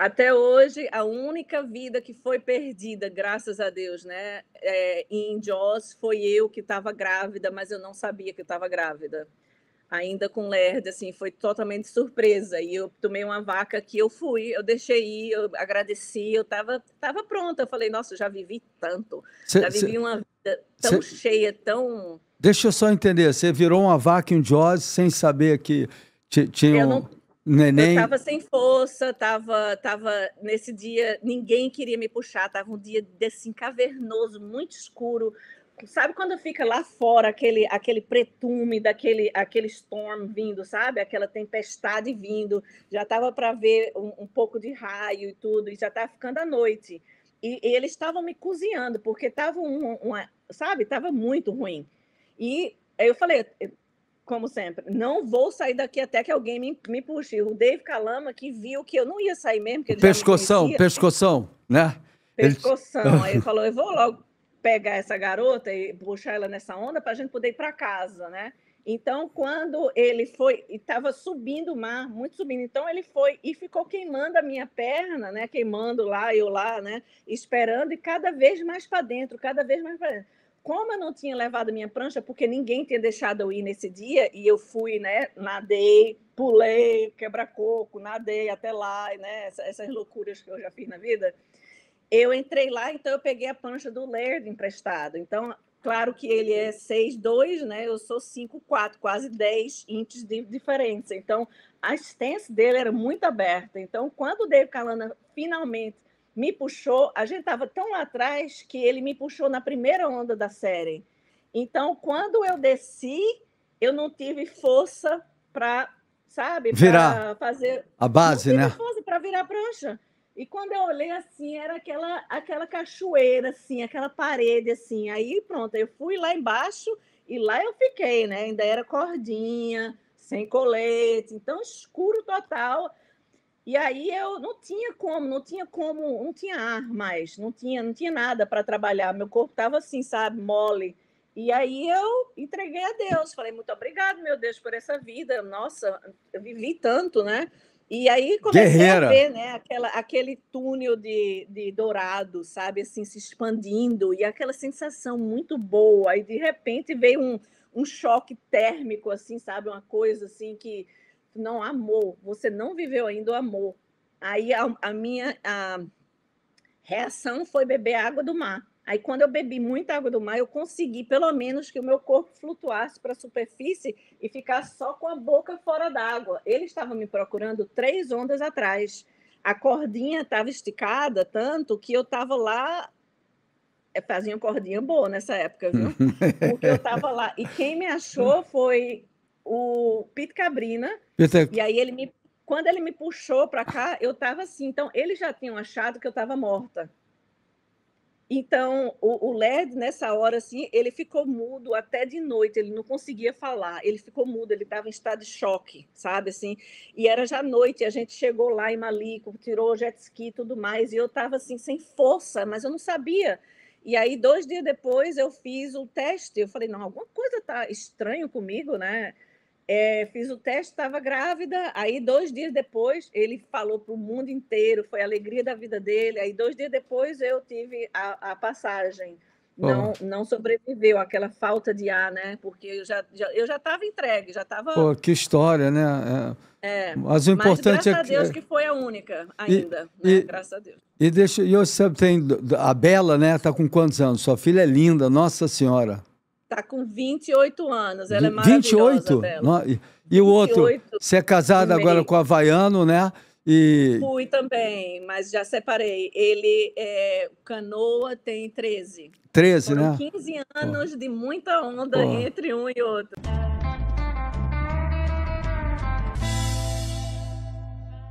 Até hoje, a única vida que foi perdida, graças a Deus, né, é, em Jaws, foi eu que estava grávida, mas eu não sabia que eu estava grávida. Ainda com Lerd, assim, foi totalmente surpresa. E eu tomei uma vaca que eu fui, eu deixei ir, eu agradeci, eu estava tava pronta. Eu falei, nossa, eu já vivi tanto, cê, já vivi cê, uma vida tão cê, cheia, tão. Deixa eu só entender, você virou uma vaca em Jaws sem saber que tinha. Um... Não Neném... Eu estava sem força, tava, tava nesse dia, ninguém queria me puxar, tava um dia assim cavernoso, muito escuro. Sabe quando fica lá fora aquele aquele pretume daquele aquele storm vindo, sabe? Aquela tempestade vindo. Já tava para ver um, um, pouco de raio e tudo, e já estava ficando a noite. E, e eles estavam me cozinhando porque tava um, uma, sabe? Tava muito ruim. E eu falei, como sempre, não vou sair daqui até que alguém me, me puxe. O Dave Calama, que viu que eu não ia sair mesmo. Que ele pescoção, pescoção, né? Pescoção. Ele... Aí ele falou: eu vou logo pegar essa garota e puxar ela nessa onda para a gente poder ir para casa, né? Então, quando ele foi, estava subindo o mar, muito subindo, então ele foi e ficou queimando a minha perna, né? Queimando lá, eu lá, né? Esperando e cada vez mais para dentro, cada vez mais para dentro como eu não tinha levado minha prancha, porque ninguém tinha deixado eu ir nesse dia, e eu fui, né, nadei, pulei, quebra-coco, nadei até lá, né, essas, loucuras que eu já fiz na vida, eu entrei lá, então eu peguei a prancha do Laird emprestado. Então, claro que ele é 6'2", né, eu sou 5'4", quase 10 inches de diferença. Então, a stance dele era muito aberta. Então, quando o Dave Calana finalmente me puxou. A gente estava tão lá atrás que ele me puxou na primeira onda da série. Então, quando eu desci, eu não tive força para, sabe, virar fazer a base, né? Força para virar prancha. E quando eu olhei assim, era aquela aquela cachoeira assim, aquela parede assim. Aí pronto, eu fui lá embaixo e lá eu fiquei, né? Ainda era cordinha, sem colete, então escuro total. E aí eu não tinha como, não tinha como, não tinha ar mais, não tinha, não tinha nada para trabalhar. Meu corpo estava assim, sabe, mole. E aí eu entreguei a Deus, falei muito obrigado, meu Deus, por essa vida. Nossa, eu vivi tanto, né? E aí comecei Guerreira. a ver, né, aquela, aquele túnel de, de dourado, sabe, assim, se expandindo, e aquela sensação muito boa. Aí, de repente, veio um, um choque térmico, assim, sabe, uma coisa assim que não amou, você não viveu ainda o amor. Aí a, a minha a reação foi beber água do mar. Aí, quando eu bebi muita água do mar, eu consegui, pelo menos, que o meu corpo flutuasse para a superfície e ficasse só com a boca fora d'água. Ele estava me procurando três ondas atrás. A cordinha estava esticada tanto que eu estava lá. Eu fazia uma cordinha boa nessa época, viu? Porque eu estava lá. E quem me achou foi o Pete Cabrina. Peter... E aí ele me. Quando ele me puxou para cá, eu estava assim. Então, eles já tinham achado que eu estava morta. Então, o, o LED, nessa hora, assim, ele ficou mudo até de noite, ele não conseguia falar, ele ficou mudo, ele estava em estado de choque, sabe, assim, e era já noite, a gente chegou lá em Malico, tirou o jet ski e tudo mais, e eu estava, assim, sem força, mas eu não sabia, e aí, dois dias depois, eu fiz o teste, eu falei, não, alguma coisa está estranho comigo, né, é, fiz o teste, estava grávida. Aí, dois dias depois, ele falou para o mundo inteiro, foi a alegria da vida dele. Aí, dois dias depois, eu tive a, a passagem. Não, oh. não sobreviveu aquela falta de ar, né? Porque eu já estava já, eu já entregue, já estava. Pô, que história, né? É, é mas o importante mas, graças é que. a Deus que foi a única ainda, e, né? e, graças a Deus. E deixa, e você tem a Bela, né? Está com quantos anos? Sua filha é linda, Nossa Senhora. Está com 28 anos, ela é maravilhosa. 28? Bela. E, e o outro, você é casada agora com o Havaiano, né? E... Fui também, mas já separei. Ele é canoa, tem 13. 13, Foram né? 15 anos oh. de muita onda oh. entre um e outro.